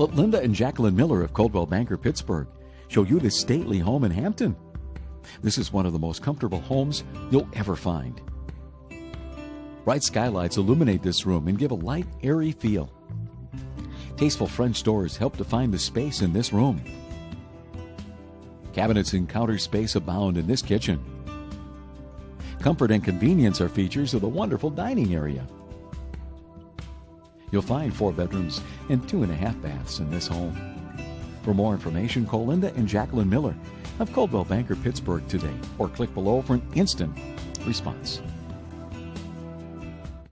Let Linda and Jaclyn Miller of Coldwell Banker Pittsburgh show you this stately home in Hampton. This is one of the most comfortable homes you'll ever find. Bright skylights illuminate this room and give a light, airy feel. Tasteful French doors help define the space in this room. Cabinets and counter space abound in this kitchen. Comfort and convenience are features of the wonderful dining area. You'll find four bedrooms and two and a half baths in this home. For more information, call Linda and Jaclyn Miller of Coldwell Banker Pittsburgh today or click below for an instant response.